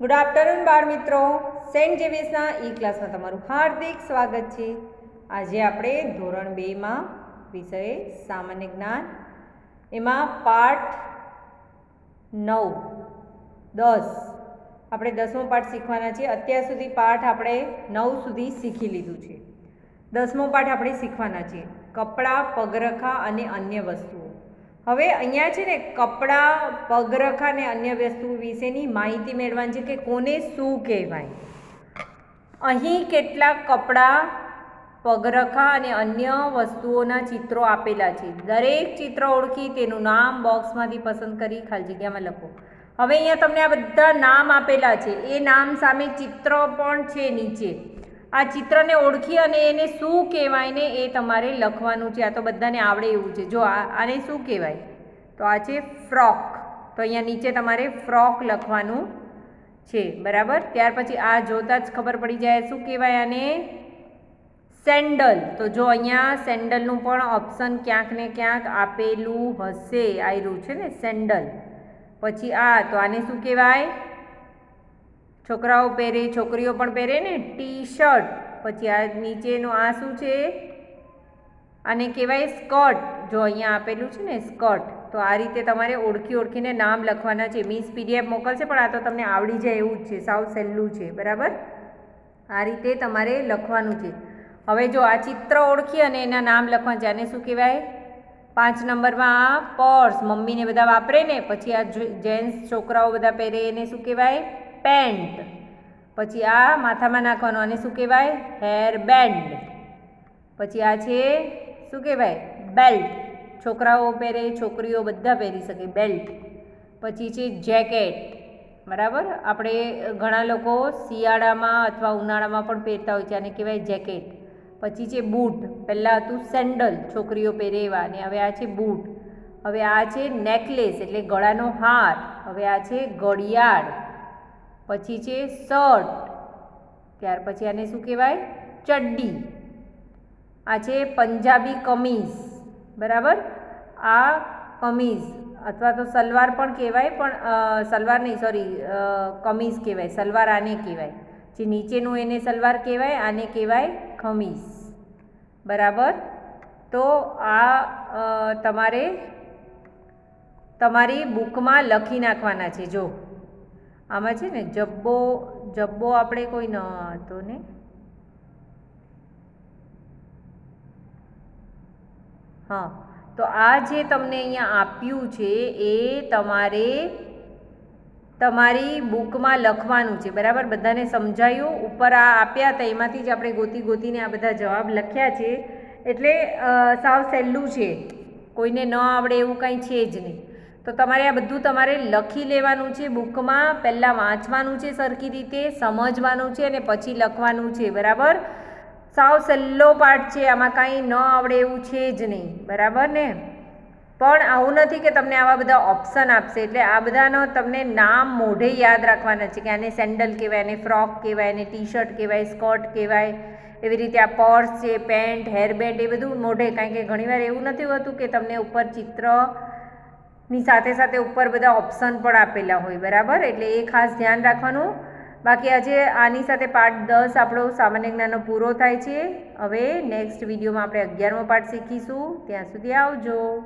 Good afternoon બાળ મિત્રો Saint જેવિસના ઈ ક્લાસમાં તમારું હાર્દિક સ્વાગત છે. આજે આપણે ધોરણ બેમાં વિષય સામાન્ય જ્ઞાન, એમાં પાઠ નવ, દસ. આપણે દસમો પાઠ શીખવાના છીએ. અત્યાર સુધી પાઠ આપણે નવ સુધી શીખી લીધું છે. દસમો પાઠ આપણે શીખવાના છીએ. કપડાં, પગરખા અને અન્ય વસ્તુઓ. હવે અહીંયા છે ને કપડાં, પગરખા અને અન્ય વસ્તુ વિશેની માહિતી મેળવવાની છે કે કોને શું કહેવાય. અહીં કેટલાક કપડાં, પગરખા અને અન્ય વસ્તુઓના ચિત્રો આપેલા છે. દરેક ચિત્ર ઓળખી તેનું નામ બોક્સમાંથી પસંદ કરી ખાલી જગ્યામાં લખો. હવે અહીંયા તમને આ બધા નામ આપેલા છે. એ નામ સામે ચિત્ર પણ છે નીચે. આ ચિત્રને ઓળખી અને એને શું કહેવાય ને એ તમારે લખવાનું છે. આ તો બધાને આવડે એવું છે. જો આને શું કહેવાય? તો આ છે ફ્રોક. તો અહીંયા નીચે તમારે ફ્રોક લખવાનું છે. બરાબર? ત્યાર પછી આ જોતાં જ ખબર પડી જાય શું કહેવાય આને? સેન્ડલ. તો જો અહીંયા સેન્ડલનું પણ ઓપ્શન ક્યાંક ને ક્યાંક આપેલું હશે. આવ્યું છે ને, સેન્ડલ. પછી આ, તો આને શું કહેવાય? છોકરાઓ પહેરે, છોકરીઓ પણ પહેરે ને? ટી શર્ટ પછી આ નીચેનું આ શું છે? આને કહેવાય સ્કર્ટ. જો અહીંયા આપેલું છે ને સ્કર્ટ, તો આ રીતે તમારે ઓળખી ઓળખીને નામ લખવાના છે. મીન્સ પીડીએફ મોકલશે, પણ આ તો તમને આવડી જાય એવું જ છે. સાવ સહેલું છે, બરાબર? આ રીતે તમારે લખવાનું છે. હવે જો આ ચિત્ર ઓળખી અને એના નામ લખવાનું છે, આને શું કહેવાય? પાંચ નંબરમાં આ પર્સ. મમ્મીને બધા વાપરે ને? પછી આ જેન્ટ્સ, છોકરાઓ બધા પહેરે એને શું કહેવાય? પેન્ટ. પછી આ માથામાં નાખવાનું આને શું કહેવાય? Hair band. પછી આ છે, શું કહેવાય? બેલ્ટ. છોકરાઓ પહેરે, છોકરીઓ બધા પહેરી શકે બેલ્ટ. પછી છે જેકેટ. બરાબર? આપણે ઘણા લોકો શિયાળામાં અથવા ઉનાળામાં પણ પહેરતા હોય છે, આને કહેવાય જેકેટ. પછી છે બૂટ. પહેલાં હતું સેન્ડલ, છોકરીઓ પહેરે એવા. અને હવે આ છે બૂટ. હવે આ છે નેકલેસ, એટલે ગળાનો હાર. હવે આ છે ઘડિયાળ. પછી છે શર્ટ. ત્યાર પછી આને શું કહેવાય? ચડ્ડી. આ છે પંજાબી કમીઝ. બરાબર? આ કમીઝ અથવા તો સલવાર પણ કહેવાય, પણ સલવાર નહીં સોરી કમીઝ કહેવાય. સલવાર આને કહેવાય. જે નીચેનું એને સલવાર કહેવાય, આને કહેવાય ખમીઝ બરાબર? તો આ તમારે, તમારી બુકમાં લખી નાખવાના છે. જો આમાં છે ને જબ્બો જબ્બો આપણે કોઈ ન હતો ને? હા, તો આ જે તમને અહીંયા આપ્યું છે એ તમારે તમારી બુકમાં લખવાનું છે. બરાબર? બધાને સમજાયું? ઉપર આ આપ્યા હતા, એમાંથી જ આપણે ગોતી ગોતીને આ બધા જવાબ લખ્યા છે. એટલે સાવ સહેલું છે. કોઈને ન આવડે એવું કાંઈ છે જ નહીં. તો તમારે આ બધું તમારે લખી લેવાનું છે બુકમાં, પહેલાં વાંચવાનું છે સરખી રીતે, સમજવાનું છે અને પછી લખવાનું છે, બરાબર? સાવ સહેલો પાઠ છે, આમાં કાંઈ ન આવડે એવું છે જ નહીં, બરાબર ને? પણ આવું નથી કે તમને આવા બધા ઓપ્શન આપશે, એટલે આ બધાનો તમને નામ મોઢે યાદ રાખવાના છે કે આને સેન્ડલ કહેવાય, આને ફ્રોક કહેવાય, આને ટી શર્ટ કહેવાય, સ્કર્ટ કહેવાય, એવી રીતે આ પર્સ છે, પેન્ટ હેરબેન્ડ એ બધું મોઢે કારણ કે ઘણીવાર એવું નથી હોતું કે તમને ઉપર ચિત્ર ની સાથે સાથે ઉપર બધા ઓપ્શન પણ આપેલા હોય, બરાબર? એટલે એ ખાસ ધ્યાન રાખવાનું. બાકી આજે આની સાથે પાર્ટ દસ આપણો સામાન્ય જ્ઞાનનો પૂરો થાય છે. હવે નેક્સ્ટ વિડીયોમાં આપણે અગિયારમો પાઠ શીખીશું. ત્યાં સુધી આવજો.